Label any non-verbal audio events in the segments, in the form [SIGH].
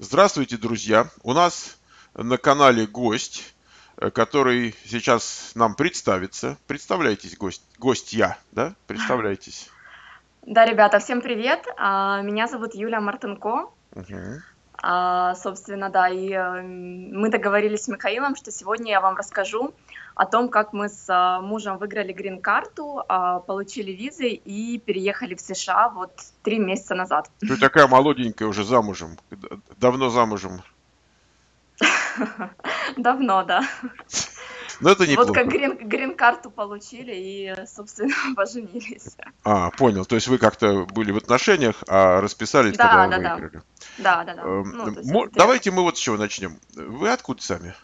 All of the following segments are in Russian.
Здравствуйте, друзья! У нас на канале гость, э, который сейчас нам представится. Представляйтесь, гость, гость я, да? Представляйтесь. Да, ребята, всем привет. А, Меня зовут Юлия Мартынко. Мгм. А, Собственно, да, и э, мы договорились с Михаилом, что сегодня я вам расскажу о том, как мы с а, мужем выиграли грин-карту, а, получили визы и переехали в США вот три месяца назад. Ты такая молоденькая уже замужем. Давно замужем. [LAUGHS] Давно, да. [LAUGHS] Но это Вот неплохо. как грин, грин-карту получили и, собственно, [LAUGHS] поженились. А, понял. То есть вы как-то были в отношениях, а расписались, Да, когда вы да, да. выиграли. Да, да, да. Эм, Ну, есть мо- вот Давайте мы вот с чего начнем. Вы откуда сами?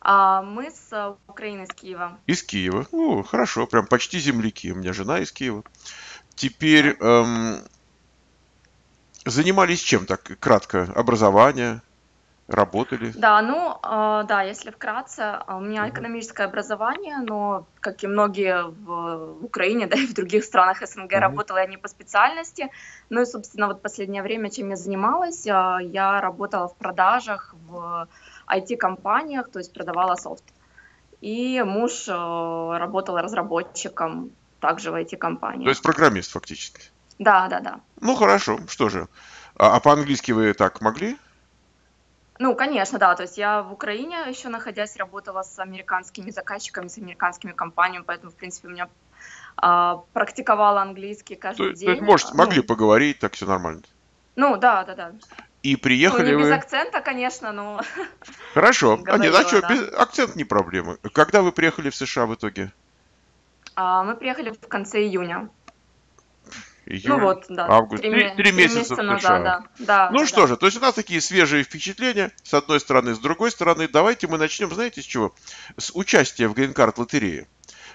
А, Мы с Украины, с Киева. Из Киева. О, хорошо, прям почти земляки. У меня жена из Киева. Теперь эм, занимались чем так кратко? Образование? Работали? Да, ну, э, да, если вкратце, а, у меня экономическое образование, но, как и многие в, Украине, [LAUGHS] да и в других странах СНГ, Мгм. работала я не по специальности. Ну и, собственно, вот последнее время, чем я занималась, а, я работала в продажах, в IT-компаниях, то есть продавала софт. И муж работал разработчиком также в То IT-компании. есть программист фактически. Да, да, да. Ну хорошо, что же. А, а по-английски вы так могли? Ну, конечно, да. То есть я в Украине еще находясь работала с американскими заказчиками, с американскими компаниями, поэтому, в принципе, у меня а, практиковала английский То, каждый то есть, день. может, А, могли Ну, поговорить, так все нормально. ну, да, да, да. И Ну, приехали не без вы. акцента, конечно, но [LAUGHS] Хорошо. А нет, а говорила, что, да. без... акцент не проблема. Когда вы приехали в США в итоге? а, мы приехали в конце июня. Ну Июль, вот, да, август. три, Три, три месяца месяца назад, да. Да, Ну да, что же, то есть у нас такие свежие впечатления, с одной стороны, с другой стороны, давайте мы начнем, знаете, с чего? С участия в грин-карт лотерее.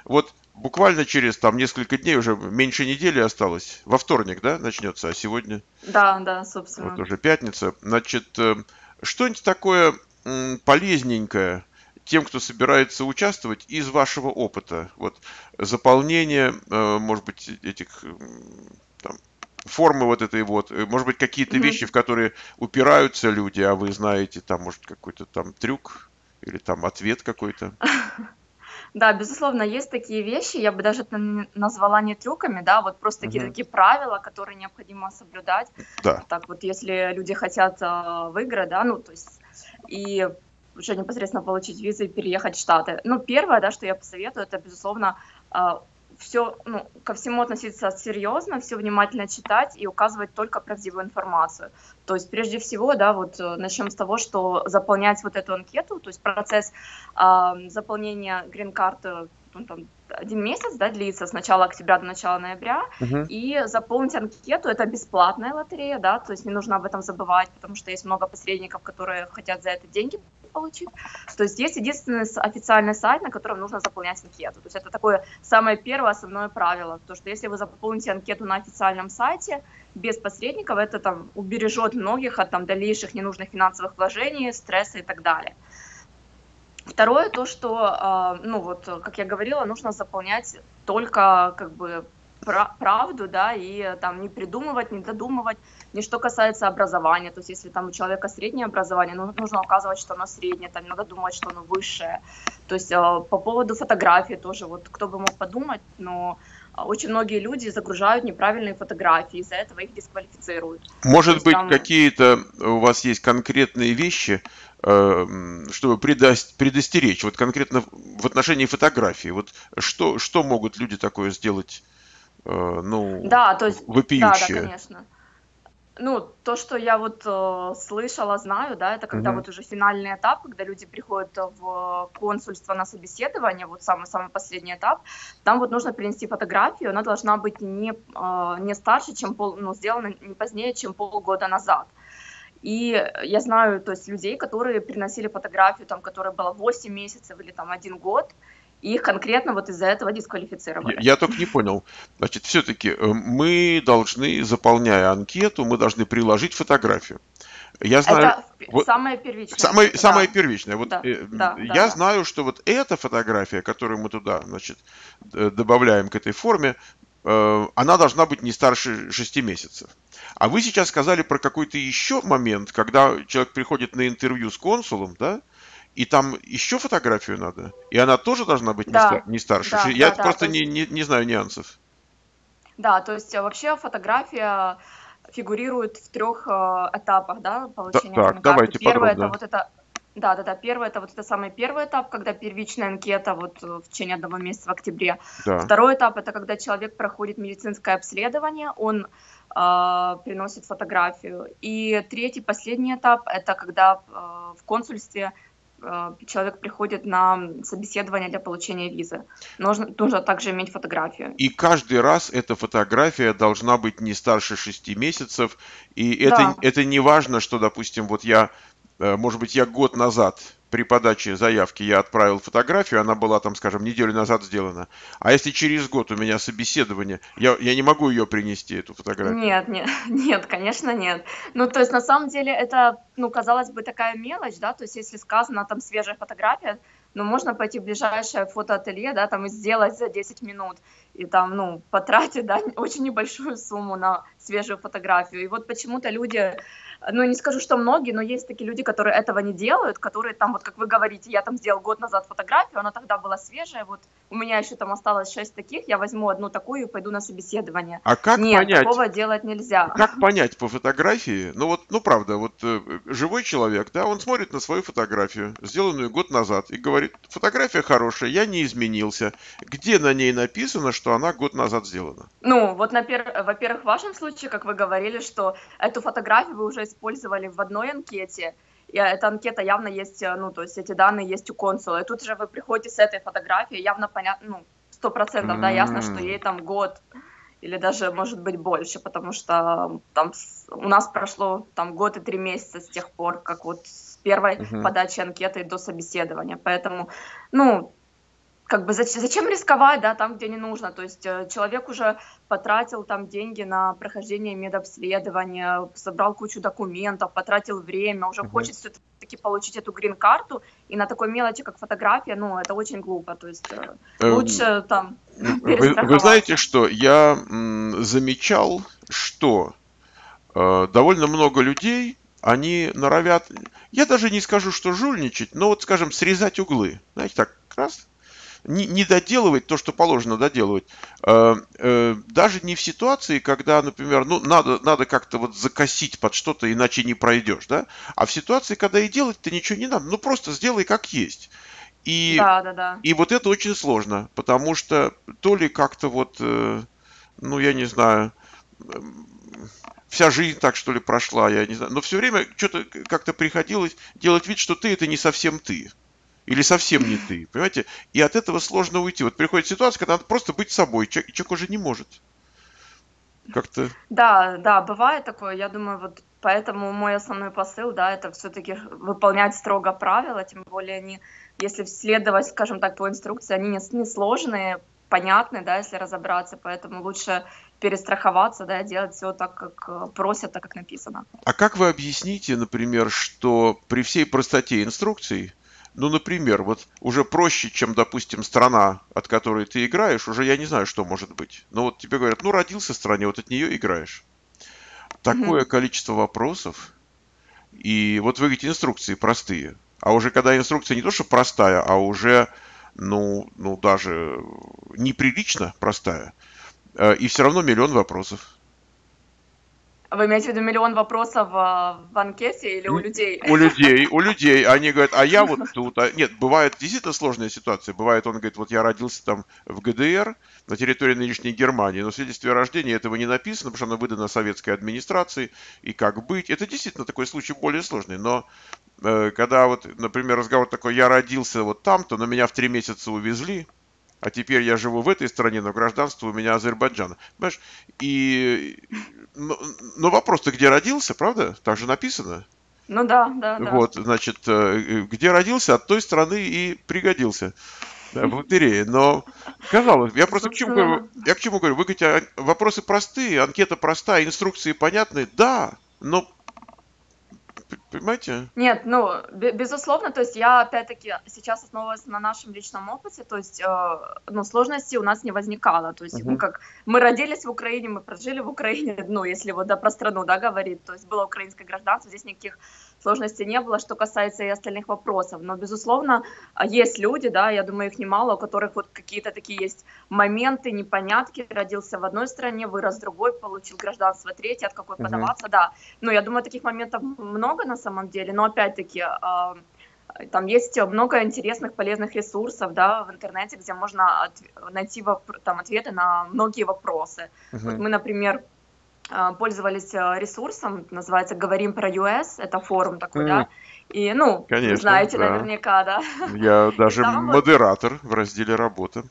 Вот буквально через там несколько дней, уже меньше недели осталось, во вторник, да, начнется, а сегодня Да, да, вот собственно. уже пятница. Значит, э, что-нибудь такое полезненькое тем, кто собирается участвовать из вашего опыта. Вот заполнение, э, может быть, этих там, формы вот этой вот, э, может быть, какие-то Мгм. вещи, в которые упираются люди, а вы знаете, там, может, какой-то там трюк или там ответ какой-то. [LAUGHS] Да, безусловно, есть такие вещи, я бы даже это назвала не трюками, да, вот просто такие, Мгм. такие правила, которые необходимо соблюдать. Да. Так вот, если люди хотят а, выиграть, да, ну, то есть, и уже непосредственно получить визу и переехать в Штаты. Ну, первое, да, что я посоветую, это, безусловно, все, ну, ко всему относиться серьезно, все внимательно читать и указывать только правдивую информацию. То есть, прежде всего, да, вот э, начнем с того, что заполнять вот эту анкету, то есть процесс а, заполнения грин-карты, ну, там, один месяц, да, длится с начала октября до начала ноября, Мгм. и заполнить анкету, это бесплатная лотерея, да, то есть не нужно об этом забывать, потому что есть много посредников, которые хотят за это деньги получить. То есть есть единственный официальный сайт, на котором нужно заполнять анкету. То есть это такое самое первое основное правило, то что если вы заполните анкету на официальном сайте без посредников, это там убережет многих от там дальнейших ненужных финансовых вложений, стресса и так далее. Второе, то, что, а, ну вот, как я говорила, нужно заполнять только как бы пра- правду, да, и там не придумывать, не додумывать, ни что касается образования, то есть если там у человека среднее образование, ну, нужно указывать, что оно среднее, там не надо думать, что оно высшее. То есть э, по поводу фотографии тоже, вот кто бы мог подумать, но а, очень многие люди загружают неправильные фотографии, из-за этого их дисквалифицируют. Может есть быть, там, какие-то у вас есть конкретные вещи, э, м, чтобы предос- предостеречь, вот конкретно в отношении фотографии, вот что, что могут люди такое сделать, э, ну, да, то есть, да, да, вопиющее? конечно. Ну, то, что я вот э, слышала, знаю, да, это когда Мгм. вот уже финальный этап, когда люди приходят в консульство на собеседование, вот самый-самый последний этап, там вот нужно принести фотографию, она должна быть не, э, не старше, чем пол, ну, сделана не позднее, чем полгода назад. И я знаю, то есть людей, которые приносили фотографию, там, которая была 8 месяцев или там один год, и их конкретно вот из-за этого Я, дисквалифицировали. я только не понял. Значит, все-таки мы должны, заполняя анкету, мы должны приложить фотографию. Я знаю, Это вот самое первичное. самое, да. самое первичное. Вот Да, э, да, да, я да. знаю, что вот эта фотография, которую мы туда, значит, добавляем к этой форме, э, она должна быть не старше 6 месяцев. А вы сейчас сказали про какой-то еще момент, когда человек приходит на интервью с консулом, да, и там еще фотографию надо, и она тоже должна быть Да, не, ста- не старше. да, Я да, да, просто то не, не, не знаю нюансов. да, то есть э, вообще фотография фигурирует в трех э, этапах, да, Да- получения так, грин-карты. давайте это подробно. вот это, да, да, да, первый это вот это самый первый этап, когда первичная анкета вот э, в течение одного месяца в октябре. Да. Второй этап это когда человек проходит медицинское обследование, он э, приносит фотографию. И третий, последний этап это когда э, в консульстве человек приходит на собеседование для получения визы. Нужно, нужно также иметь фотографию. И каждый раз эта фотография должна быть не старше 6 месяцев. И это, Да, это не важно, что, допустим, вот я, э, может быть, я год назад при подаче заявки я отправил фотографию, она была там, скажем, неделю назад сделана. А если через год у меня собеседование, я, я не могу ее принести, эту фотографию. Нет, нет, [LAUGHS] нет, конечно, нет. Ну, то есть, на самом деле, это, ну, казалось бы, такая мелочь, да, то есть, если сказано там свежая фотография, ну, можно пойти в ближайшее фотоателье, да, там и сделать за 10 минут, и там, ну, потратить, да, [LAUGHS] очень небольшую сумму на свежую фотографию. И вот почему-то люди, ну, не скажу, что многие, но есть такие люди, которые этого не делают, которые там, вот как вы говорите, я там сделал год назад фотографию, она тогда была свежая, вот у меня еще там осталось 6 таких, я возьму одну такую и пойду на собеседование. А как Нет, понять, такого делать нельзя. как понять по фотографии? Ну вот, ну правда, вот э, живой человек, да, он смотрит на свою фотографию, сделанную год назад, и говорит, фотография хорошая, я не изменился. Где на ней написано, что она год назад сделана? Ну, вот, во-первых, в вашем случае, как вы говорили, что эту фотографию вы уже использовали в одной анкете, и эта анкета явно есть, э, ну, то есть эти данные есть у консула, и тут же вы приходите с этой фотографией, явно понятно, ну, сто процентов, да, ясно, что ей там год или даже, может быть, больше, потому что там у нас прошло там год и три месяца с тех пор, как вот с первой подачи анкеты до собеседования, поэтому, ну, как бы зачем, рисковать, да, там, где не нужно. То есть э, человек уже потратил там деньги на прохождение медобследования, собрал кучу документов, потратил время, уже Мгм. хочет все-таки получить эту грин-карту, и на такой мелочи, как фотография, ну, это очень глупо. То есть э, Эм, лучше там [LAUGHS] Вы, вы знаете, что я замечал, что э, довольно много людей, они норовят, я даже не скажу, что жульничать, но вот, скажем, срезать углы. Знаете, так раз, не, не доделывать то, что положено доделывать. Э, э, даже не в ситуации, когда, например, ну, надо, надо как-то вот закосить под что-то, иначе не пройдешь, да? А в ситуации, когда и делать-то ничего не надо, ну, просто сделай как есть. И Да, да, да. и вот это очень сложно, потому что то ли как-то вот, э, ну я не знаю, эм, вся жизнь так что ли прошла, я не знаю, но все время что-то как-то приходилось делать вид, что ты это не совсем ты. Или совсем не ты, понимаете? И от этого сложно уйти. Вот приходит ситуация, когда надо просто быть собой. Человек, человек уже не может. Как-то... Да, да, бывает такое. Я думаю, вот поэтому мой основной посыл, да, это все-таки выполнять строго правила, тем более они, если следовать, скажем так, по инструкции, они не, не сложные, понятны, да, если разобраться, поэтому лучше перестраховаться, да, делать все так, как э, просят, так, как написано. А как вы объясните, например, что при всей простоте инструкций, ну, например, вот уже проще, чем, допустим, страна, от которой ты играешь, уже я не знаю, что может быть. Но вот тебе говорят, ну, родился в стране, вот от нее играешь. Такое Мгм. количество вопросов. И вот вы говорите, инструкции простые. А уже когда инструкция не то, что простая, а уже, ну, ну даже неприлично простая, э, и все равно миллион вопросов. Вы имеете в виду миллион вопросов э, в анкете или у людей? У людей, у людей, они говорят, а я вот тут, а- нет, бывает действительно сложная ситуация, бывает, он говорит, вот я родился там в ГДР, на территории нынешней Германии, но в свидетельстве о рождении этого не написано, потому что оно выдано советской администрацией, и как быть, это действительно такой случай более сложный, но э, когда вот, например, разговор такой, я родился вот там-то, но меня в три месяца увезли, а теперь я живу в этой стране, но гражданство у меня Азербайджана. Понимаешь? И, но, но вопрос-то где родился, правда? Так же написано. Ну да, да, да. Вот, значит, э, где родился, от той страны и пригодился. Да, в лотерее. Но, казалось, я просто к чему говорю, я к чему говорю, вы говорите, а, вопросы простые, анкета простая, инструкции понятные, да, но понимаете? Нет, ну, бе- безусловно, то есть я опять-таки сейчас основываюсь на нашем личном опыте, то есть, э, ну, сложностей у нас не возникало, то есть, Мгм. мы как, мы родились в Украине, мы прожили в Украине, ну, если вот, да, про страну, да, говорить, то есть было украинское гражданство, здесь никаких сложностей не было, что касается и остальных вопросов, но, безусловно, есть люди, да, я думаю, их немало, у которых вот какие-то такие есть моменты, непонятки, родился в одной стране, вырос в другой, получил гражданство третье, от какой Мгм. подаваться, да, ну, я думаю, таких моментов много на самом деле, но опять-таки а, там есть много интересных, полезных ресурсов, да, в интернете, где можно от- найти воп- там ответы на многие вопросы. Вот Мгм. мы, например, пользовались а, ресурсом, называется «Говорим про US», это форум такой, да, и, ну, Конечно, знаете да. наверняка, да, Я [LAUGHS] даже там вот, модератор в разделе работа.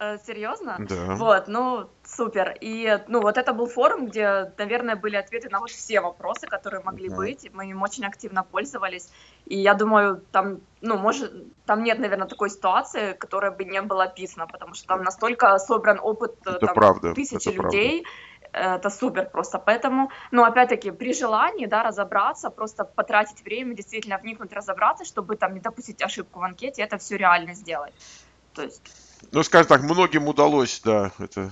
э, серьезно? Да. Вот, ну, супер. И, ну, вот это был форум, где, наверное, были ответы на вот все вопросы, которые могли Мгм. быть. Мы им очень активно пользовались. И я думаю, там, ну, может, там нет, наверное, такой ситуации, которая бы не была описана, потому что там настолько собран опыт, э, Это там, правда, тысячи это правда. людей, э, это супер просто. Поэтому, ну, опять-таки, при желании, да, разобраться, просто потратить время, действительно вникнуть, разобраться, чтобы там не допустить ошибку в анкете, это все реально сделать. То есть Ну, скажем так, многим удалось, да, это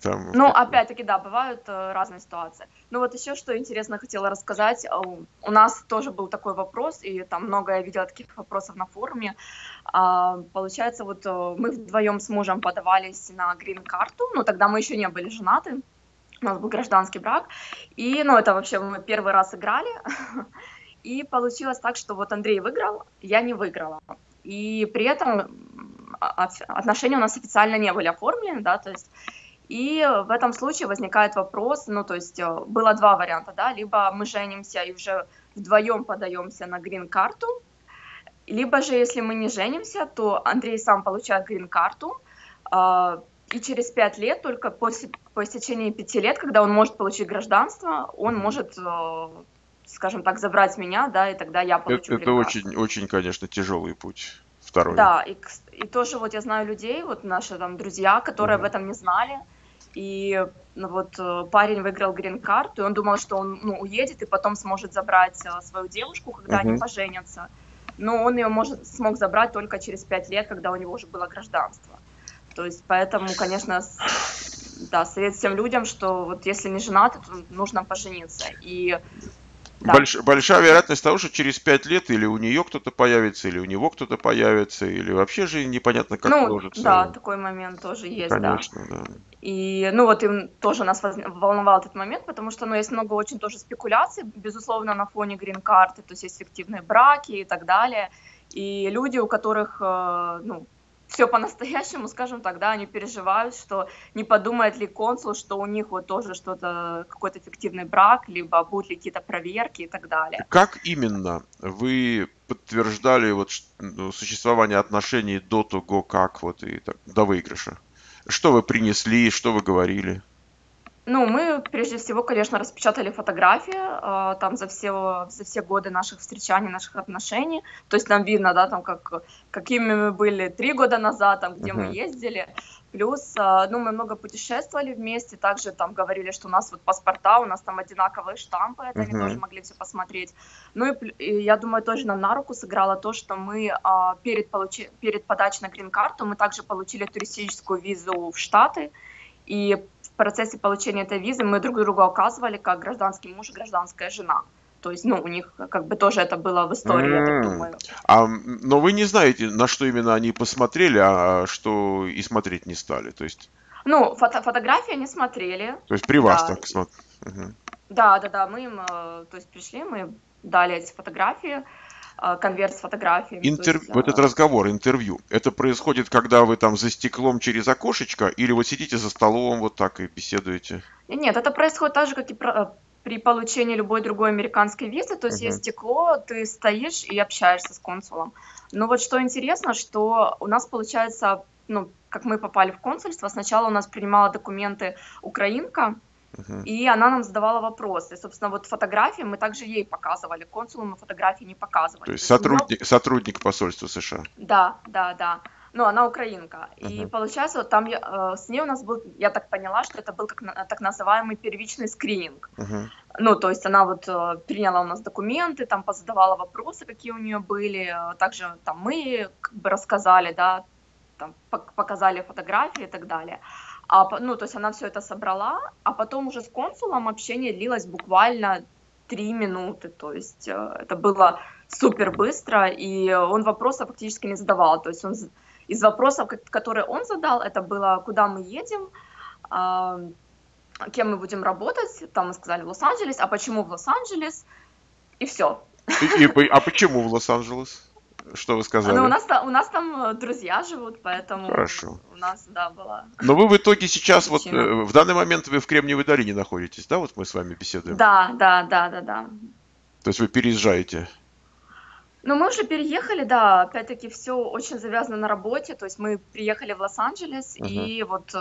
там Ну, опять-таки, да, бывают э, разные ситуации. Ну вот еще что интересно хотела рассказать. Э, У нас тоже был такой вопрос, и там много я видела таких вопросов на форуме. А, получается, вот э, мы вдвоем с мужем подавались на грин-карту, ну тогда мы еще не были женаты, у нас был гражданский брак, и, ну, это вообще мы первый раз играли, [LAUGHS] и получилось так, что вот Андрей выиграл, я не выиграла. И при этом а- отношения у нас официально не были оформлены, да, то есть и в этом случае возникает вопрос, ну, то есть э, было два варианта, да, либо мы женимся и уже вдвоем подаемся на грин-карту, либо же, если мы не женимся, то Андрей сам получает грин-карту, а, и через пять лет, только после, по истечении пяти лет, когда он может получить гражданство, он может, э, скажем так, забрать меня, да, и тогда я Это, получу это грин-карту. очень, очень, конечно, тяжелый путь. Второй. Да, и, и тоже вот я знаю людей, вот наши там друзья, которые об Мгм. этом не знали, и ну, вот э, парень выиграл грин-карту, и он думал, что он ну, уедет и потом сможет забрать э, свою девушку, когда они Мгм. поженятся, но он ее может, смог забрать только через пять лет, когда у него уже было гражданство. То есть поэтому, конечно, да, совет всем людям, что вот если не женаты, то нужно пожениться. И да. Больш- большая вероятность того, что через пять лет или у нее кто-то появится, или у него кто-то появится, или вообще же непонятно, как ну, сложится. да, такой момент тоже есть, да. Конечно, да. И, ну, вот им тоже нас волновал этот момент, потому что, ну, есть много очень тоже спекуляций, безусловно, на фоне грин-карты, то есть есть фиктивные браки и так далее. И люди, у которых, э, ну, все по-настоящему, скажем так, да, они переживают, что не подумает ли консул, что у них вот тоже что-то, какой-то фиктивный брак, либо будут ли какие-то проверки и так далее. Как именно вы подтверждали вот ну, существование отношений до того, как вот и так, до выигрыша? Что вы принесли, что вы говорили? Ну, мы прежде всего, конечно, распечатали фотографии э, там за все, за все годы наших встречаний, наших отношений. То есть там видно, да, там как, какими мы были три года назад, там, где мы Мгм. ездили. Плюс, э, ну, мы много путешествовали вместе, также там говорили, что у нас вот паспорта, у нас там одинаковые штампы, это они Мгм. тоже могли все посмотреть. Ну и, и я думаю, тоже нам на руку сыграло то, что мы а, перед, получи, перед подачей на грин-карту мы также получили туристическую визу в Штаты, и процессе получения этой визы мы друг другу оказывали как гражданский муж и гражданская жена. То есть, ну, у них как бы тоже это было в истории, я так думаю. А, но вы не знаете, на что именно они посмотрели, а что и смотреть не стали. То есть, Ну, фото- фотографии они смотрели, то есть при вас да, так смотрели. да, да, да, мы им, э, то есть пришли, мы дали эти фотографии, конверт с фотографиями. то Интерв... есть, этот разговор, интервью, это происходит, когда вы там за стеклом через окошечко, или вот сидите за столом вот так и беседуете? Нет, это происходит так же, как и про- при получении любой другой американской визы, то есть Мгм. есть стекло, ты стоишь и общаешься с консулом. Но вот что интересно, что у нас получается, ну, как мы попали в консульство, сначала у нас принимала документы украинка, И она нам задавала вопросы. Собственно, вот фотографии мы также ей показывали, консулу мы фотографии не показывали. То есть у неё сотрудник, сотрудник посольства США. да, да, да. Ну, она украинка. И Мгм. получается, вот там э, с ней у нас был, я так поняла, что это был как, так называемый первичный скрининг. Мгм. Ну, то есть она вот э, приняла у нас документы, там позадавала вопросы, какие у нее были, э, также там мы как бы рассказали, да, там пок- показали фотографии и так далее. А, ну, то есть она все это собрала, а потом уже с консулом общение длилось буквально три минуты, то есть э, это было супер быстро, и он вопросов фактически не задавал, то есть он из вопросов, ко- которые он задал, это было, куда мы едем, а, кем мы будем работать, там мы сказали Лос-Анджелес, а почему в Лос-Анджелес, и все. И- и а почему в Лос-Анджелес? Что вы сказали? Ну, у нас, у нас там э, друзья живут, поэтому Хорошо. у нас, да, была. Но вы в итоге сейчас, вот Причина. э, в данный момент вы в Кремниевой долине находитесь, да? Вот мы с вами беседуем. Да, да, да, да, да. То есть вы переезжаете. Ну, мы уже переехали, да, опять-таки все очень завязано на работе, то есть мы приехали в Лос-Анджелес Мгм. и вот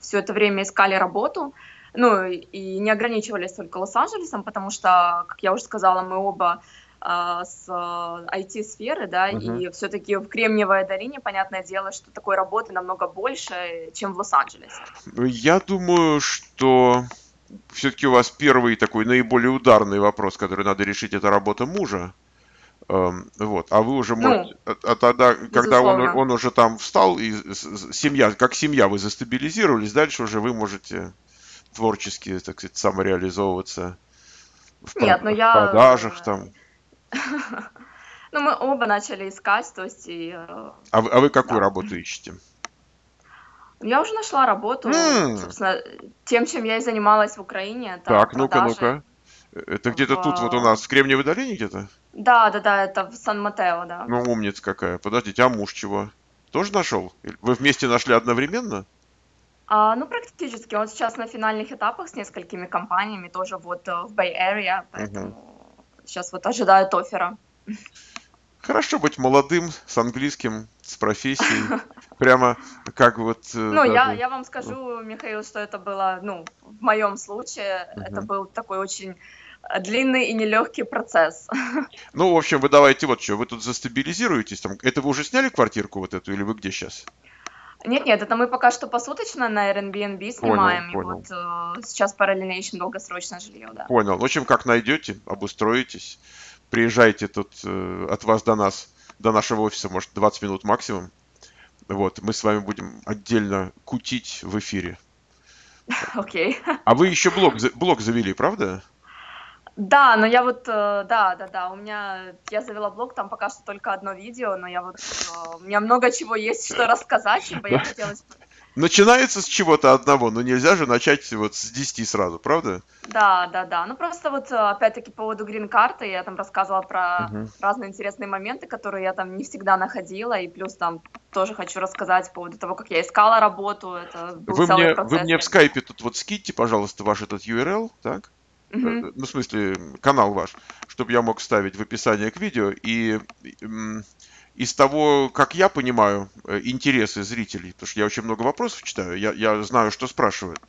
все это время искали работу, ну, и- не ограничивались только Лос-Анджелесом, потому что, как я уже сказала, мы оба с IT-сферы, да, Мгм. и все-таки в Кремниевой долине, понятное дело, что такой работы намного больше, чем в Лос-Анджелесе. Ну, Я думаю, что все-таки у вас первый такой наиболее ударный вопрос, который надо решить, это работа мужа. Эм, Вот, а вы уже Ну, можете, а, а тогда, когда он, он уже там встал, и семья, как семья вы застабилизировались, дальше уже вы можете творчески, так сказать, самореализовываться в Нет, ну в я, продажах там. [LAUGHS] Ну, мы оба начали искать, то есть и, э, А вы, а вы какую да. работу ищете? Я уже нашла работу, М. собственно, тем, чем я и занималась в Украине. Это Так, ну-ка, ну-ка. Это где-то в- тут вот у нас, в Кремниевой долине где-то? Да, да, да, это в Сан-Матео, да. Ну, умница какая. Подождите, а муж чего? Тоже нашел? Вы вместе нашли одновременно? А, ну, практически. Он сейчас на финальных этапах с несколькими компаниями, тоже вот э, в Bay Area, поэтому сейчас вот ожидает оффера. Хорошо быть молодым, с английским, с профессией. Прямо как вот... э, Ну, я, я вам скажу, Михаил, что это было, ну, в моем случае, Мгм. это был такой очень длинный и нелегкий процесс. [LAUGHS] Ну, в общем, вы давайте вот что, вы тут застабилизируетесь там. Это вы уже сняли квартирку вот эту или вы где сейчас? Нет, нет, это мы пока что посуточно на Airbnb снимаем, и понял. вот э, сейчас параллельно ищем долгосрочное жилье, да. Понял. В общем, как найдете, обустроитесь, приезжайте тут э, от вас до нас, до нашего офиса, может, 20 минут максимум. Вот, мы с вами будем отдельно кутить в эфире. [LAUGHS] Окей. А вы еще блог, блог завели, правда? Да, но я вот, э, да, да, да, у меня, я завела блог, там пока что только одно видео, но я вот, э, у меня много чего есть, что рассказать, чем бы я хотела... Начинается с чего-то одного, но нельзя же начать вот с 10 сразу, правда? Да, да, да, ну просто вот, э, опять-таки, по поводу грин-карты, я там рассказывала про Мгм. разные интересные моменты, которые я там не всегда находила, и плюс там тоже хочу рассказать по поводу того, как я искала работу, это был Вы целый мне, процесс. вы мне в скайпе тут вот скиньте, пожалуйста, ваш этот URL, так? Э, Ну, в смысле, канал ваш, чтобы я мог ставить в описание к видео. И из того, как я понимаю, э, интересы зрителей, потому что я очень много вопросов читаю, я, я знаю, что спрашивают.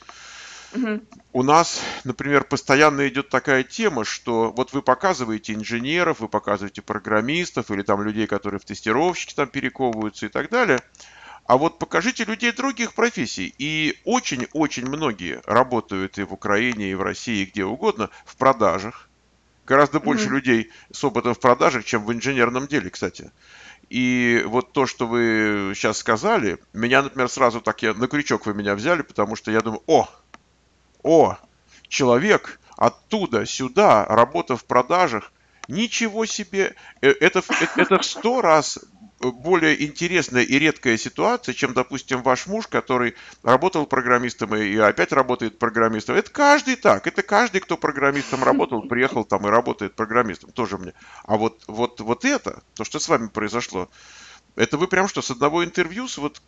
У нас, например, постоянно идет такая тема, что вот вы показываете инженеров, вы показываете программистов или там людей, которые в тестировщики там перековываются и так далее. А вот покажите людей других профессий. И очень-очень многие работают и в Украине, и в России, и где угодно, в продажах. Гораздо больше Мгм. людей с опытом в продажах, чем в инженерном деле, кстати. И вот то, что вы сейчас сказали, меня, например, сразу так я на крючок вы меня взяли, потому что я думаю, о, о, человек оттуда сюда, работа в продажах, ничего себе, Э, это, в- э- это в сто раз более интересная и редкая ситуация, чем, допустим, ваш муж, который работал программистом и опять работает программистом. Это каждый так, это каждый, кто программистом работал, приехал там и работает программистом, тоже мне. А вот, вот, вот это, то, что с вами произошло, это вы прям что, с одного интервью, с вот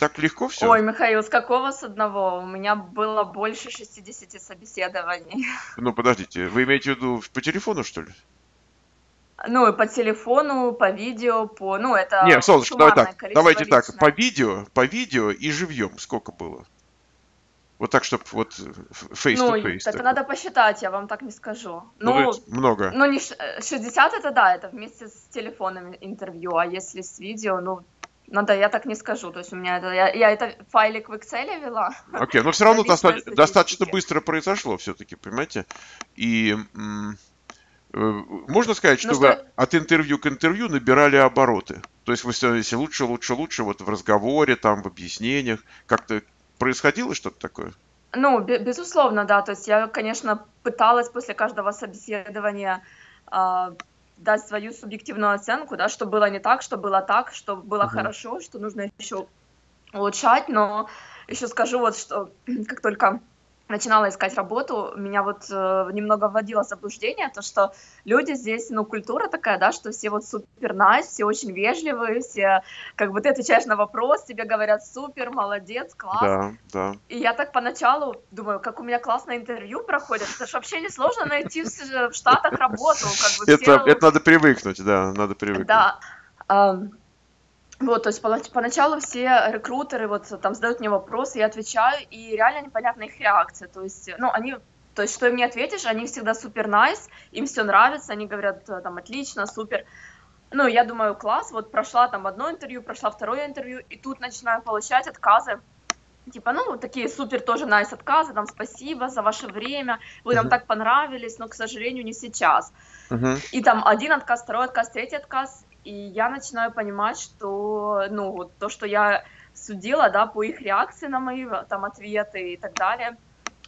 так легко все? Ой, Михаил, с какого с одного? У меня было больше 60 собеседований. Ну, подождите, вы имеете в виду по телефону, что ли? Ну, по телефону, по видео, по... Ну, это Не, солнышко, давай так, давайте так, по видео, по видео и живьем сколько было? Вот так, чтобы вот face Ну, to face. это такой. надо посчитать, я вам так не скажу. Ну, Ну, много. ну, не ш- э, 60 это да, это вместе с телефонным интервью, а если с видео, ну, да, я так не скажу. То есть у меня это, я, я это файлик в Excel вела. Окей, но все равно доста- достаточно быстро произошло все-таки, понимаете? И м- э, можно сказать, что, ну, вы от интервью к интервью набирали обороты. То есть вы становились лучше, лучше, лучше вот в разговоре, там, в объяснениях. Как-то происходило что-то такое? Ну, безусловно, да. То есть я, конечно, пыталась после каждого собеседования э, дать свою субъективную оценку, да, что было не так, что было так, что было uh-huh. хорошо, что нужно еще улучшать, но еще скажу вот, что [CLEARS THROAT] как только начинала искать работу, меня вот э, немного вводило заблуждение, то, что люди здесь, ну, культура такая, да, что все вот супер найс, все очень вежливые, все, как бы ты отвечаешь на вопрос, тебе говорят супер, молодец, класс. Да, да. И я так поначалу думаю, как у меня классное интервью проходит, это же вообще не сложно найти в, Штатах работу. Как бы, это, это надо привыкнуть, да, надо привыкнуть. Да. Вот, то есть поначалу все рекрутеры вот там задают мне вопросы, я отвечаю, и реально непонятна их реакция. То есть, ну, они, то есть, что им не ответишь, они всегда супер найс, им все нравится, они говорят э, там отлично, супер. Ну, я думаю, класс, вот прошла там одно интервью, прошла второе интервью, и тут начинаю получать отказы. Типа, ну, такие супер тоже найс отказы, там, спасибо за ваше время, вы нам uh-huh. так понравились, но, к сожалению, не сейчас. Uh-huh. И там один отказ, второй отказ, третий отказ, и я начинаю понимать, что, ну, вот то, что я судила, да, по их реакции на мои там ответы и так далее,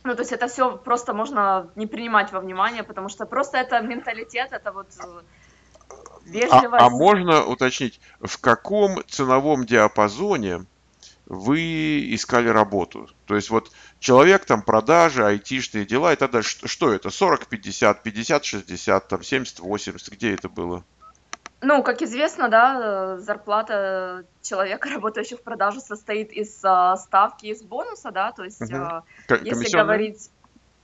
ну, то есть это все просто можно не принимать во внимание, потому что просто это менталитет, это вот вежливость. А, а можно уточнить, в каком ценовом диапазоне вы искали работу? То есть вот человек там продажи, айтишные дела и так далее. Что, что это? 40, 50, 50, 60, там 70, 80? Где это было? Ну, как известно, да, зарплата человека, [LAUGHS] работающего в продаже, состоит из uh, ставки из бонуса, да, то есть, угу. uh, если говорить...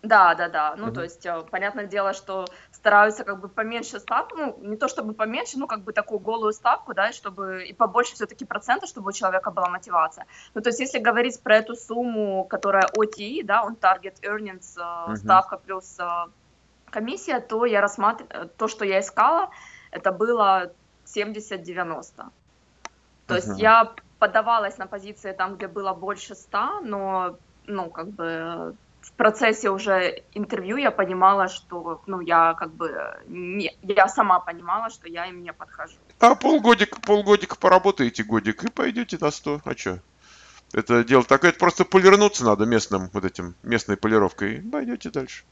Да, да, да. Ну, угу. то есть, uh, понятное дело, что стараются как бы поменьше ставку, ну, не то чтобы поменьше, ну, как бы такую голую ставку, да, и чтобы и побольше все-таки процента, чтобы у человека была мотивация. Ну, то есть, если говорить про эту сумму, которая OTE, да, он target earnings, uh, угу. ставка плюс комиссия, то я рассматриваю, то, что я искала, это было 70-90. То uh-huh. есть я подавалась на позиции там, где было больше 100, но, ну, как бы в процессе уже интервью я понимала, что, ну, я как бы, не, я сама понимала, что я им не подхожу. А полгодика, полгодика поработаете годик и пойдете на 100, а что? Это дело такое, это просто полирнуться надо местным вот этим, местной полировкой, и пойдете дальше.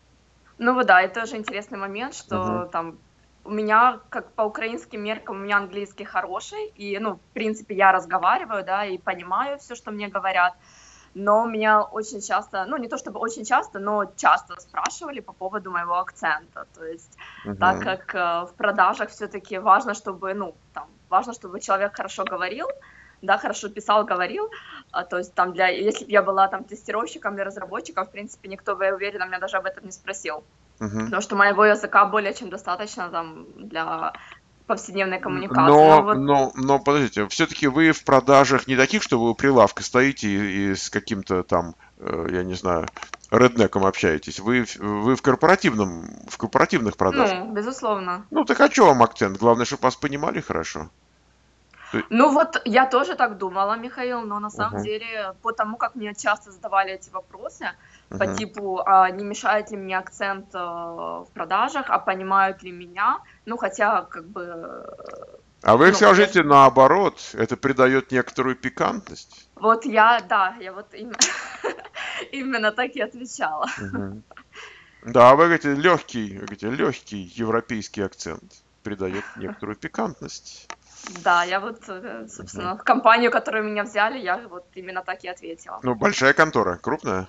Ну да, это тоже интересный момент, что uh-huh. там у меня, как по украинским меркам, у меня английский хороший, и, ну, в принципе, я разговариваю, да, и понимаю все, что мне говорят, но меня очень часто, ну, не то чтобы очень часто, но часто спрашивали по поводу моего акцента, то есть, uh-huh. так как э, в продажах все-таки важно, чтобы, ну, там, важно, чтобы человек хорошо говорил, да, хорошо писал, говорил, а, то есть там для, если бы я была там тестировщиком или разработчиком, в принципе, никто бы, я уверена, меня даже об этом не спросил. Угу. Потому что моего языка более чем достаточно там для повседневной коммуникации. Но, но, вот... но, но подождите, все-таки вы в продажах не таких, что вы у прилавка стоите и, и с каким-то там, э, я не знаю, реднеком общаетесь. Вы, вы в корпоративном, в корпоративных продажах. Ну, безусловно. Ну, так а что вам акцент? Главное, чтобы вас понимали хорошо. Ну вот я тоже так думала, Михаил, но на самом uh-huh. деле, по тому, как мне часто задавали эти вопросы, uh-huh. по типу, а, не мешает ли мне акцент а, в продажах, а понимают ли меня, ну хотя как бы... А вы ну, скажите конечно... наоборот, это придает некоторую пикантность. Вот я, да, я вот именно, [LAUGHS] именно так и отвечала. Uh-huh. [LAUGHS] Да, вы говорите, легкий, вы говорите, легкий европейский акцент придает некоторую пикантность. Да, я вот, э, собственно, угу. компанию, которую меня взяли, я вот именно так и ответила. Ну, большая контора, крупная?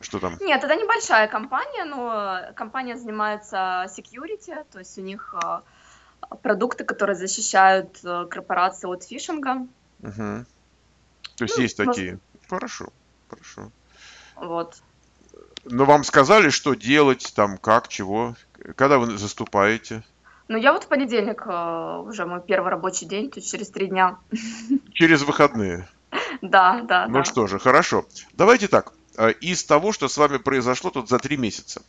Что там? Нет, это небольшая компания, но компания занимается security, то есть у них э, продукты, которые защищают э, корпорации от фишинга. Угу. То есть ну, есть такие. Может... Хорошо, хорошо. Вот. Но вам сказали, что делать, там, как, чего? Когда вы заступаете? Ну, я вот в понедельник э, уже мой первый рабочий день, то есть через три дня. [LAUGHS] Через выходные? Да, да. Ну да. что же, хорошо. Давайте так. Э, из того, что с вами произошло тут за три месяца,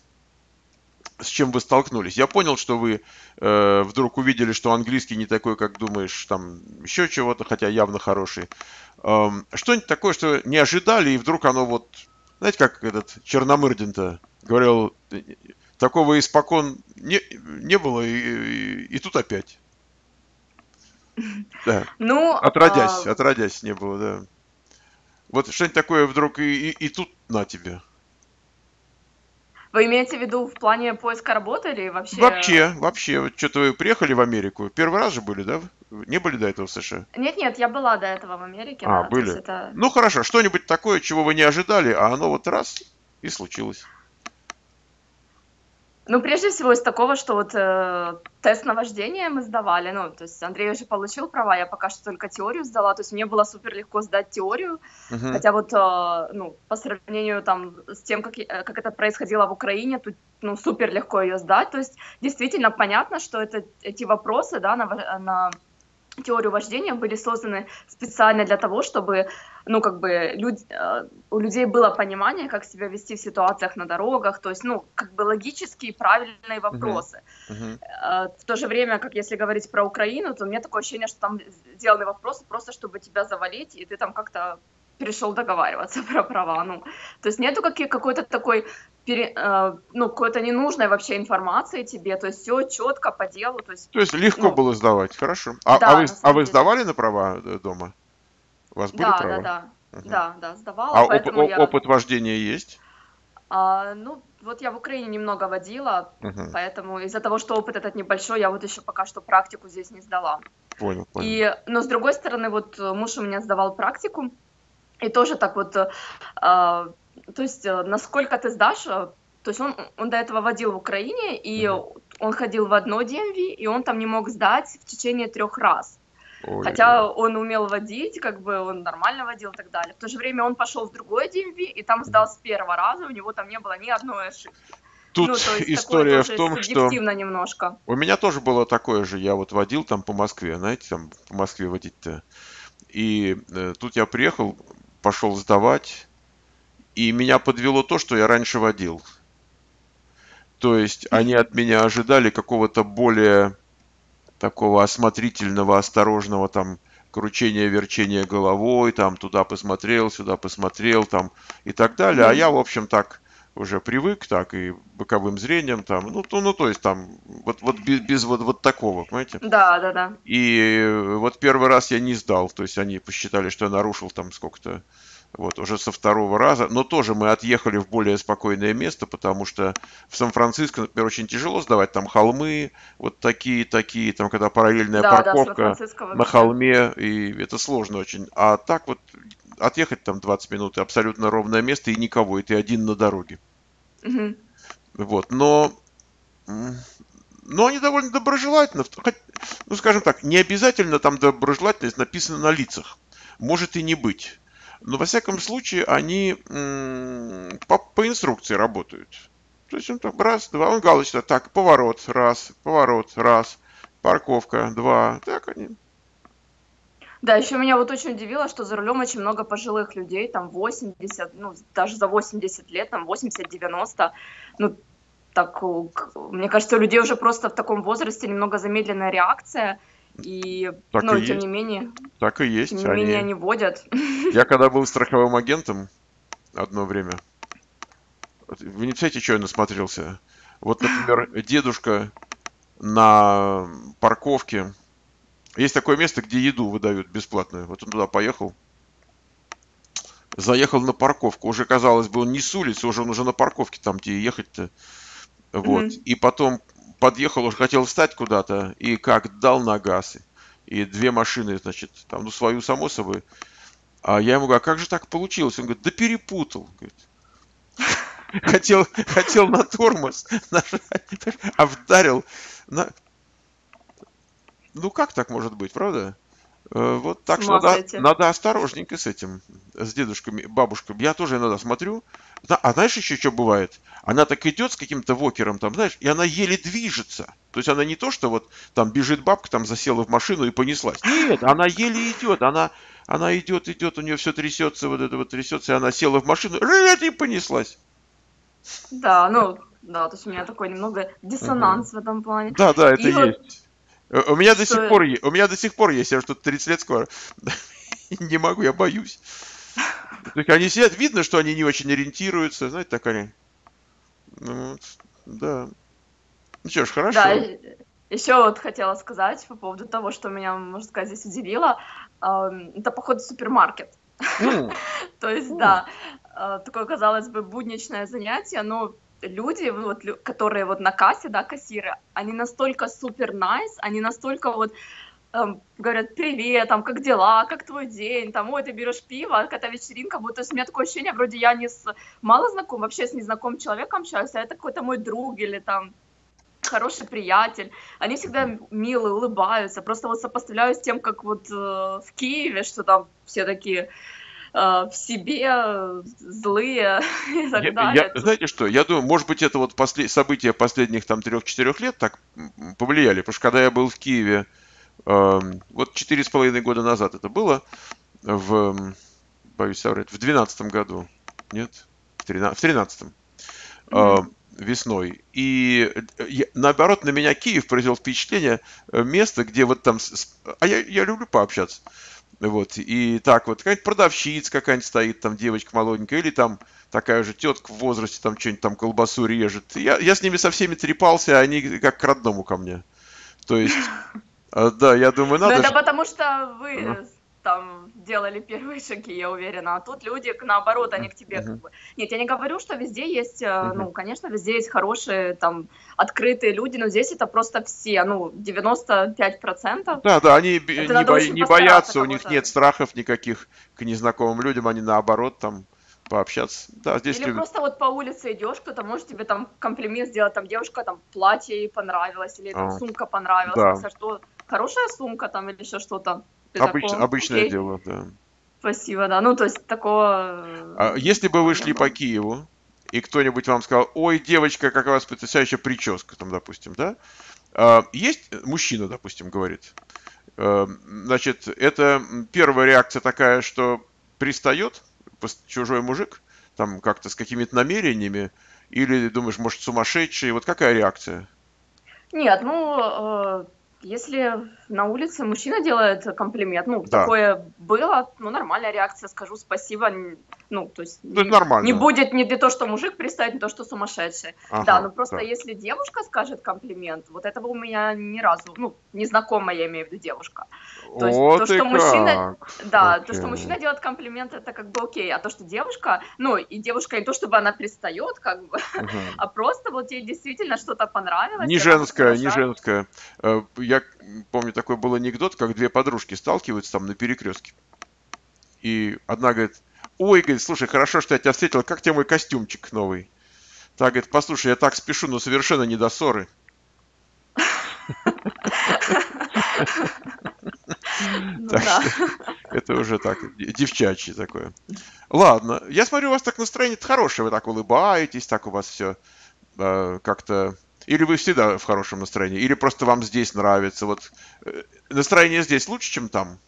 с чем вы столкнулись? Я понял, что вы э, вдруг увидели, что английский не такой, как думаешь, там еще чего-то, хотя явно хороший. Эм, что-нибудь такое, что не ожидали, и вдруг оно вот, знаете, как этот Черномырдин-то говорил, такого испокон не, не было, и, и, и тут опять. Да. [LAUGHS] Ну, отродясь, а, отродясь не было, да. Вот что-нибудь такое вдруг и, и, и тут на тебе. Вы имеете в виду в плане поиска работы или вообще? Вообще, вообще. Вот что-то вы приехали в Америку. Первый раз же были, да? Не были до этого в США? Нет, нет, я была до этого в Америке. А, да, были. это... Ну хорошо, что-нибудь такое, чего вы не ожидали, а оно вот раз и случилось. Ну, прежде всего из такого, что вот э, тест на вождение мы сдавали, ну, то есть Андрей уже получил права, я пока что только теорию сдала, то есть мне было супер легко сдать теорию, Мгм. хотя вот, э, ну, по сравнению там с тем, как, я- как это происходило в Украине, тут, ну, супер легко ее сдать, то есть действительно понятно, что это, эти вопросы, да, на, на теорию вождения были созданы специально для того, чтобы, ну, как бы, люд- э, у людей было понимание, как себя вести в ситуациях на дорогах, то есть, ну, как бы логические правильные вопросы. Мгм. Э, В то же время, как если говорить про Украину, то у меня такое ощущение, что там сделаны вопросы просто, чтобы тебя завалить, и ты там как-то перешел договариваться [LAUGHS] про права. Ну, то есть нету какой-то такой, пере- э, ну, какой-то ненужной вообще информации тебе, то есть все четко по делу, то есть То есть легко Ну. было сдавать, хорошо. А, Да, а вы, а вы сдавали на права э, дома? У вас были да, права? да, да, Мгм. да, да, сдавала, А оп- я, опыт вождения есть? а, ну, вот я в Украине немного водила, Мгм. поэтому из-за того, что опыт этот небольшой, я вот еще пока что практику здесь не сдала. Понял, понял. И, но с другой стороны, вот э, муж у меня сдавал практику, и тоже так вот, а, то есть э, насколько ты сдашь, э, то есть он, он до этого водил в Украине, и Мгм. он ходил в одно DMV, и он там не мог сдать в течение трех раз. Ой, Хотя он умел водить, как бы он нормально водил и так далее. В то же время он пошел в другой DMV, и там сдал с первого раза, у него там не было ни одной ошибки. Тут ну, то есть история в том, что немножко. у меня тоже было такое же. Я вот водил там по Москве, знаете, там по Москве водить-то. И э, тут я приехал, пошел сдавать, и меня подвело то, что я раньше водил. То есть они от меня ожидали какого-то более такого осмотрительного, осторожного там кручения, верчения головой, там туда посмотрел, сюда посмотрел, там и так далее. А Мгм. я, в общем, так уже привык, так и боковым зрением, там, ну, то, ну, то есть там вот, вот без, без вот, вот такого, понимаете? Да, да, да. И вот первый раз я не сдал, то есть они посчитали, что я нарушил там сколько-то, вот, уже со второго раза, но тоже мы отъехали в более спокойное место, потому что в Сан-Франциско, например, очень тяжело сдавать, там холмы, вот такие, такие, там, когда параллельная Да, да, парковка Сан-Франциско на холме, и это сложно очень. А так вот отъехать там 20 минут, и абсолютно ровное место, и никого, и ты один на дороге. Мгм. Вот, но, но они довольно доброжелательно, ну, скажем так, не обязательно там доброжелательность написана на лицах, может и не быть. Но, во всяком случае, они по, по инструкции работают. То есть он так, раз, два, он галочка, так, поворот, раз, поворот, раз, парковка, два, так они. Да, еще меня вот очень удивило, что за рулем очень много пожилых людей, там 80, ну, даже за 80 лет, там 80-90. Ну, так, мне кажется, у людей уже просто в таком возрасте немного замедленная реакция, и, Так ну, и тем есть. не менее, Так и есть. тем не менее, Они... они водят. [LAUGHS] Я когда был страховым агентом одно время, вы не представляете, что я насмотрелся? Вот, например, дедушка на парковке. Есть такое место, где еду выдают бесплатную. Вот он туда поехал. Заехал на парковку. Уже, казалось бы, он не с улицы, уже он уже на парковке, там где ехать-то. Вот. Мгм. И потом подъехал, уже хотел встать куда-то, и как дал на газ. И две машины, значит, там, ну, свою, само собой. А я ему говорю, а как же так получилось? Он говорит, да перепутал. Говорит. [LAUGHS] Хотел, хотел на тормоз [LAUGHS] нажать, [LAUGHS] а вдарил на... Ну как так может быть, правда? Э, Вот так что надо, надо осторожненько с этим, с дедушками, бабушками. Я тоже иногда смотрю. А знаешь еще что бывает? Она так идет с каким-то вокером, там, знаешь, и она еле движется. То есть она не то, что вот там бежит бабка, там засела в машину и понеслась. Нет, она еле идет, она, она идет, идет, у нее все трясется, вот это вот трясется, и она села в машину, и понеслась. Да, ну, Да, то есть у меня такой немного диссонанс в этом плане. Да, да, это И вот есть. Э, У меня до сих пор, у меня до сих пор есть, я что-то 30 лет скоро. [LAUGHS] Не могу, я боюсь. То есть они сидят, видно, что они не очень ориентируются, знаете, так они. Ну, вот, да. Ну что ж, хорошо. Да, еще вот хотела сказать по поводу того, что меня, можно сказать, здесь удивило. Это поход в супермаркет. Ну, [LAUGHS] То есть, М. да, э, такое, казалось бы, будничное занятие, но люди, вот, которые вот на кассе, да, кассиры, они настолько супер найс, они настолько вот эм, говорят, привет, там, как дела, как твой день, там, ой, ты берешь пиво, какая-то вечеринка, вот, то есть у меня такое ощущение, вроде я не с мало знаком, вообще с незнакомым человеком общаюсь, а это какой-то мой друг или там хороший приятель, они всегда милые, улыбаются, просто вот сопоставляю с тем, как вот э, в Киеве, что там все такие в себе э, злые и так я- далее. я- знаете что, я думаю, может быть, это вот после, события последних там трех-четырех лет так повлияли, потому что когда я был в Киеве, эм, вот четыре с половиной года назад это было, в, боюсь соврать, в двенадцатом году, нет, в тринадцатом, Мгм. весной. И э, я- наоборот, на меня Киев произвел впечатление э, место, где вот там... А я, я люблю пообщаться. Вот, и так вот, какая-нибудь продавщица какая-нибудь стоит, там девочка молоденькая, или там такая же тетка в возрасте, там что-нибудь там колбасу режет. Я, я с ними со всеми трепался, а они как к родному ко мне. То есть, [LAUGHS] э, да, я думаю, Но надо... это ж- потому что вы. Там делали первые шаги, я уверена, а тут люди, к- наоборот, они к тебе как бы... Нет, я не говорю, что везде есть, э, ну, конечно, везде есть хорошие, там, открытые люди, но здесь это просто все, ну, 95%. Да, да, они не, очень не боятся, у них нет страхов никаких к незнакомым людям, они наоборот там пообщаться. Да, здесь Или любят. просто вот по улице идешь, кто-то может тебе там комплимент сделать, там девушка, там платье ей понравилось, или там А, сумка понравилась, да. Что хорошая сумка там или еще что-то. Обыч- обычное «Окей, дело, да. Спасибо, да. Ну, то есть такого... А если бы вы шли по. Киеву, и кто-нибудь вам сказал, ой, девочка, какая у вас потрясающая прическа, там, допустим, да? А, Есть мужчина, допустим, говорит, э, значит, это первая реакция такая, что пристает чужой мужик, там как-то с какими-то намерениями, или думаешь, может, сумасшедший, вот какая реакция? Нет, ну, э, если на улице мужчина делает комплимент, ну, Да. такое было, ну, нормальная реакция, скажу спасибо, ну, то есть Ну, это не, нормально. не будет не для того, что мужик пристает, не то, что сумасшедший. Ага, да, ну просто да. если девушка скажет комплимент, вот этого у меня ни разу, ну, незнакомая, я имею в виду девушка. То есть Вот то, что мужчина-. Да, то, Окей. что мужчина делает комплимент, это как бы окей, а то, что девушка, ну, и девушка не то, чтобы она пристает, как бы, Мгм. а просто вот ей действительно что-то понравилось. Не женская, не продолжает. женская. Э, Я помню, такой был анекдот, как две подружки сталкиваются там на перекрестке. И одна говорит, ой, говорит, слушай, хорошо, что я тебя встретила, как тебе мой костюмчик новый? Та говорит, послушай, я так спешу, но совершенно не до ссоры. Ну Так да. Это уже так, девчачье такое. Ладно, я смотрю, у вас так настроение хорошее, вы так улыбаетесь, так у вас все как-то... Или вы всегда в хорошем настроении, или просто вам здесь нравится. Вот э, настроение здесь лучше, чем там?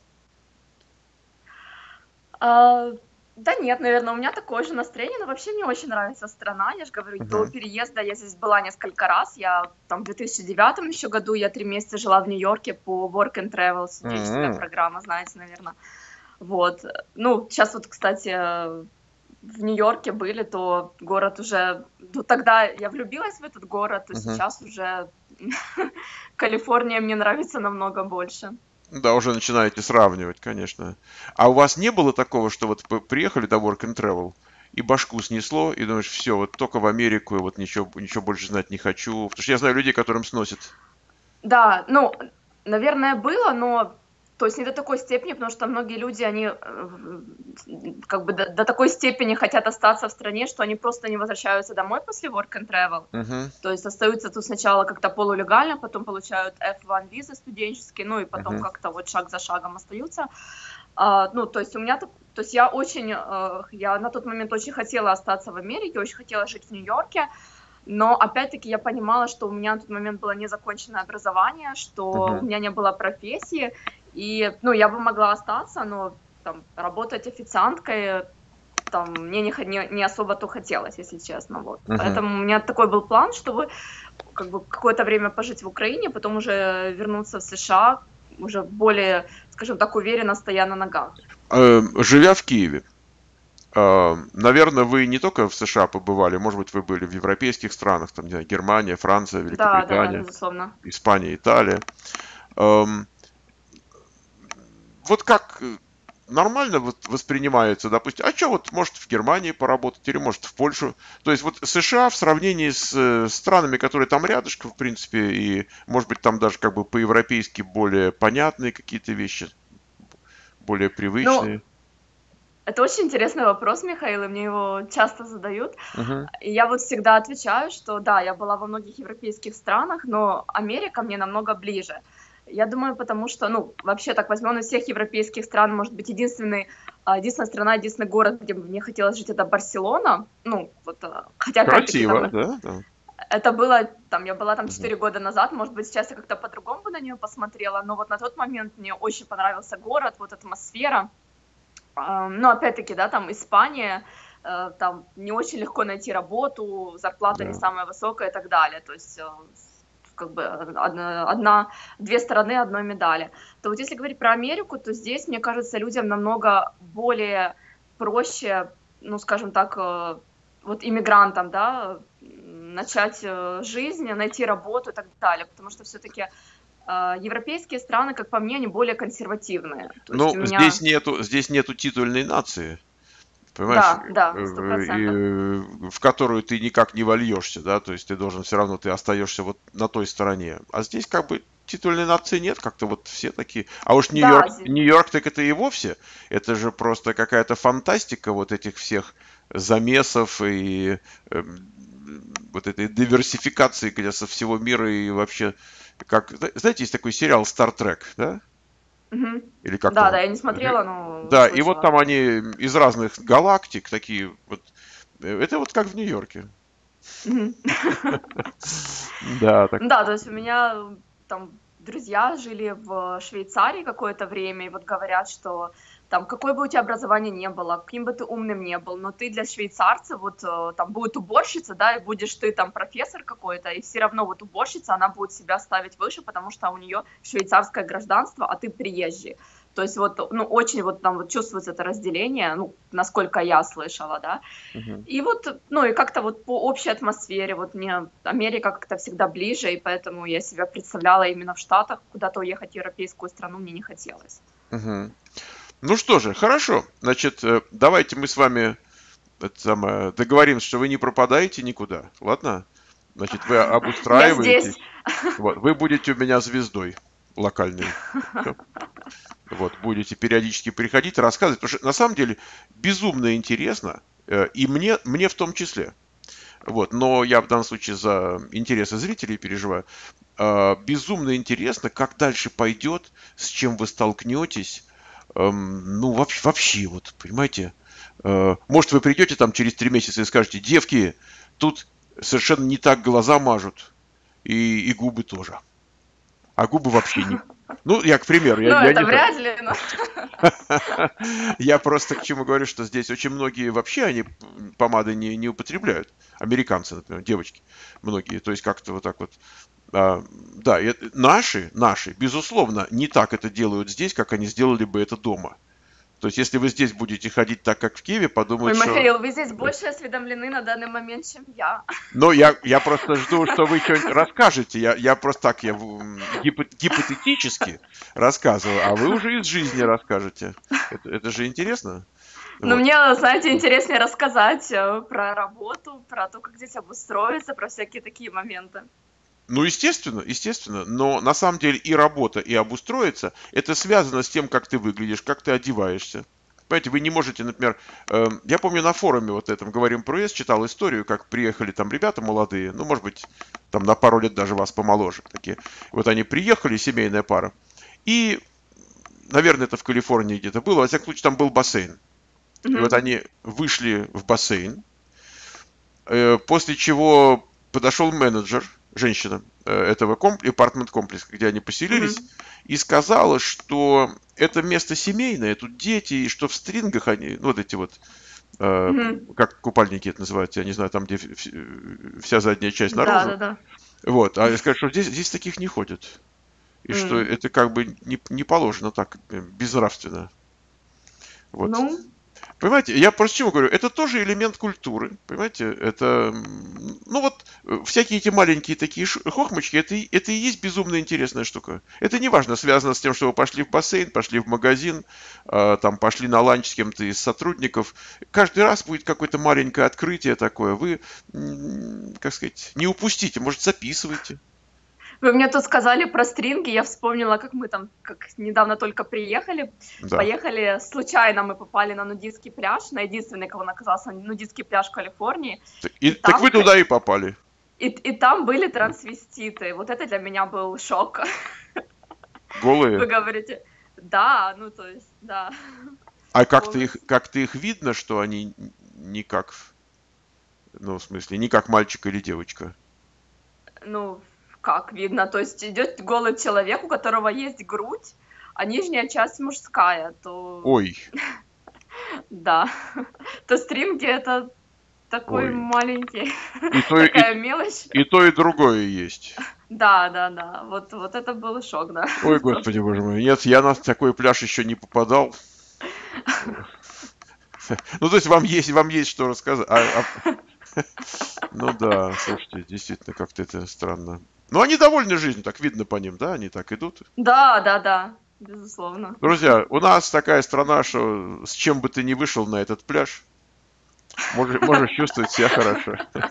А, Да нет, наверное, у меня такое же настроение, но вообще мне очень нравится страна. Я же говорю, до Мгм. переезда я здесь была несколько раз. Я там в 2009 еще году, я три месяца жила в Нью-Йорке по Work and Travel, студенческая М. программа, знаете, наверное. Вот. Ну, сейчас вот, кстати, в Нью-Йорке были, то город уже... Ну, тогда я влюбилась в этот город, то Мгм. сейчас уже [LAUGHS] Калифорния мне нравится намного больше. Да, уже начинаете сравнивать, конечно. А у вас не было такого, что вот приехали до Work and Travel, и башку снесло, и думаешь, все, вот только в Америку, и вот ничего, ничего больше знать не хочу. Потому что я знаю людей, которым сносит. Да, ну, наверное, было, но то есть не до такой степени, потому что многие люди, они э, как бы до, до такой степени хотят остаться в стране, что они просто не возвращаются домой после work and travel. Мгм. То есть остаются тут сначала как-то полулегально, потом получают F1 визы студенческие, ну и потом Мгм. как-то вот шаг за шагом остаются. А, ну, то есть у меня, так- то есть я очень, э, я на тот момент очень хотела остаться в Америке, очень хотела жить в Нью-Йорке, но опять-таки я понимала, что у меня на тот момент было незаконченное образование, что Мгм. у меня не было профессии, и, ну, я бы могла остаться, но там работать официанткой там мне не, не, не особо то хотелось, если честно. Вот. Uh-huh. Поэтому у меня такой был план, чтобы как бы какое-то время пожить в Украине, потом уже вернуться в США, уже более, скажем так, уверенно стоя на ногах. Э, живя в Киеве, э, наверное, вы не только в США побывали, может быть, вы были в европейских странах, там, не знаю, Германия, Франция, Великобритания, да, да, безусловно. Испания, Италия. Вот как нормально вот воспринимается, допустим, а что вот, может, в Германии поработать или, может, в Польшу. То есть вот США в сравнении с э, странами, которые там рядышком, в принципе, и, может быть, там даже как бы по-европейски более понятные какие-то вещи, более привычные. Ну, это очень интересный вопрос, Михаил, и мне его часто задают. Uh-huh. И я вот всегда отвечаю, что да, я была во многих европейских странах, но Америка мне намного ближе. Я думаю, потому что, ну, вообще так возьмем из всех европейских стран, может быть, единственный, а, единственная страна, единственный город, где мне хотелось жить, это Барселона. Ну, вот, а, хотя... Красиво, там, да? да? Это было, там, я была там 4 года назад, может быть, сейчас я как-то по-другому бы на нее посмотрела, но вот на тот момент мне очень понравился город, вот атмосфера. Но опять-таки, да, там Испания, э, там не очень легко найти работу, зарплата да. не самая высокая и так далее. То есть э, как бы одна, одна, две стороны одной медали. То вот если говорить про Америку, то здесь, мне кажется, людям намного более проще, ну, скажем так, э, вот иммигрантам, да, начать э, жизнь, найти работу и так далее, потому что все-таки э, европейские страны, как по мне, они более консервативные. То ну, меня... здесь нету, здесь нету титульной нации понимаешь? Да, да, 100%. И, в которую ты никак не вольешься, да, то есть ты должен все равно, ты остаешься вот на той стороне. А здесь как бы титульной нации нет, как-то вот все такие. А уж Нью-Йорк, да, Нью-Йорк так это и вовсе, это же просто какая-то фантастика вот этих всех замесов и э, вот этой диверсификации, где со всего мира и вообще, как, знаете, есть такой сериал Star Trek, да? Угу. Или как да, да, я не смотрела, но... Да, слышала. и вот там они из разных галактик такие вот... Э, это вот как в Нью-Йорке. Да, так. Да, то есть у меня там друзья жили в Швейцарии какое-то время, и вот говорят, что там, какое бы у тебя образование не было, каким бы ты умным не был, но ты для швейцарца, вот э, там будет уборщица, да, и будешь ты там профессор какой-то, и все равно вот уборщица, она будет себя ставить выше, потому что у нее швейцарское гражданство, а ты приезжий. То есть вот, ну, очень вот там вот чувствуется это разделение, ну, насколько я слышала, да. Uh-huh. И вот, ну, и как-то вот по общей атмосфере, вот мне Америка как-то всегда ближе, и поэтому я себя представляла именно в Штатах, куда-то уехать в европейскую страну мне не хотелось. Uh-huh. Ну что же, хорошо. Значит, э, давайте мы с вами это самое, договоримся, что вы не пропадаете никуда. Ладно? Значит, вы [LAUGHS] обустраиваетесь. [LAUGHS] Вот, вы будете у меня звездой локальной. Вот, будете периодически приходить, рассказывать. Потому что на самом деле безумно интересно. Э, и мне, мне в том числе. Вот, но я в данном случае за интересы зрителей переживаю. Э, безумно интересно, как дальше пойдет, с чем вы столкнетесь ну, вообще, вообще, вот, понимаете, э, может, вы придете там через три месяца и скажете, девки, тут совершенно не так глаза мажут, и, и губы тоже. А губы вообще не... [LAUGHS] Ну, я, к примеру, я, ну, я это не вряд ли, но... [LAUGHS] Я просто к чему говорю, что здесь очень многие вообще они помады не, не употребляют. Американцы, например, девочки многие. То есть как-то вот так вот да, наши, наши, безусловно, не так это делают здесь, как они сделали бы это дома. То есть, если вы здесь будете ходить так, как в Киеве, подумают, Ой, Михаил, что... вы здесь больше осведомлены на данный момент, чем я. Ну, я, я просто жду, что вы что-нибудь расскажете. Я, я просто так, я гипотетически рассказываю, а вы уже из жизни расскажете. Это, это же интересно. Ну, вот. мне, знаете, интереснее рассказать э, про работу, про то, как здесь обустроиться, про всякие такие моменты. Ну, естественно, естественно, но на самом деле и работа, и обустроиться, это связано с тем, как ты выглядишь, как ты одеваешься. Понимаете, вы не можете, например, э, я помню на форуме вот этом «Говорим про ЕС» читал историю, как приехали там ребята молодые, ну, может быть, там на пару лет даже вас помоложе такие. Вот они приехали, семейная пара, и, наверное, это в Калифорнии где-то было, во всяком случае, там был бассейн. Mm-hmm. И вот они вышли в бассейн, э, после чего подошел менеджер – женщина э, этого комп- апартмент-комплекса, где они поселились, mm-hmm. и сказала, что это место семейное, тут дети, и что в стрингах они, ну, вот эти вот э, Мгм. как купальники это называются, я не знаю, там, где вся задняя часть Да, наружу. да, да. Вот, а сказать, что здесь, здесь таких не ходят. И что М. это как бы не, не положено так, э, безнравственно. Вот. Ну, Понимаете, я просто чему говорю, это тоже элемент культуры, понимаете, это, ну вот, э, всякие эти маленькие такие хохмочки, это, это и есть безумно интересная штука. Это не важно, связано с тем, что вы пошли в бассейн, пошли в магазин, а, там, пошли на ланч с кем-то из сотрудников. Каждый раз будет какое-то маленькое открытие такое, вы, как сказать, не упустите, может, записывайте. Вы мне тут сказали про стринги, я вспомнила, как мы там, как недавно только приехали, Да. поехали, случайно мы попали на нудистский пляж, на единственный, кого оказался нудистский пляж в Калифорнии, И, там так вы туда и попали. и, и там были трансвеститы. Вот это для меня был шок. Вы Голые. говорите, да, ну то есть, да. А как-то их, как-то их видно, что они не как, ну, в смысле, не как мальчик или девочка? Ну, как видно, то есть идет голый человек, у которого есть грудь, а нижняя часть мужская, то Ой, [LAUGHS] да, то стринги это такой Ой. маленький, [LAUGHS] такая мелочь. и то, и другое есть. Да, да, да, вот, вот это был шок, да. Ой, [LAUGHS] господи, боже мой. Нет, я на такой пляж еще не попадал. Ну, то есть вам есть, вам есть что рассказать. А- а- Ну да, слушайте, действительно, как-то это странно. Но они довольны жизнью, так видно по ним, да, они так идут. Да, да, да, безусловно. Друзья, у нас такая страна, что с чем бы ты ни вышел на этот пляж, можешь, можешь чувствовать себя хорошо. [LAUGHS]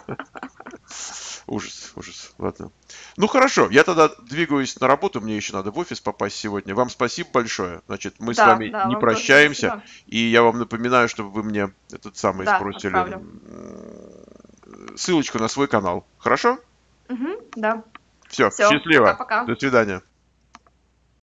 Ужас, ужас. Ладно. Ну хорошо, я тогда двигаюсь на работу, мне еще надо в офис попасть сегодня. Вам спасибо большое. Значит, мы с Да, вами да, не прощаемся. И я вам напоминаю, чтобы вы мне этот самый Да, сбросили отправлю. ссылочку на свой канал. Хорошо? Мгм, да. Все, Всё, счастливо. пока-пока. До свидания.